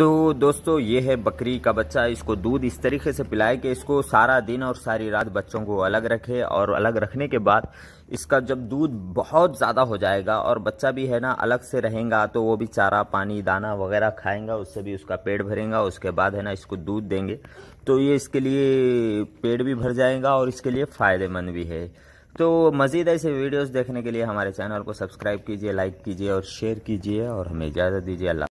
तो दोस्तों, ये है बकरी का बच्चा। इसको दूध इस तरीके से पिलाए कि इसको सारा दिन और सारी रात बच्चों को अलग रखे और अलग रखने के बाद इसका जब दूध बहुत ज़्यादा हो जाएगा और बच्चा भी है ना, अलग से रहेगा तो वो भी चारा, पानी, दाना वगैरह खाएँगा, उससे भी उसका पेट भरेगा, उसके बाद है ना इसको दूध देंगे। तो ये इसके लिए पेट भी भर जाएगा और इसके लिए फ़ायदेमंद भी है। तो मज़ीद ऐसे वीडियोस देखने के लिए हमारे चैनल को सब्सक्राइब कीजिए, लाइक कीजिए और शेयर कीजिए और हमें इजाज़त दीजिए। अल्लाह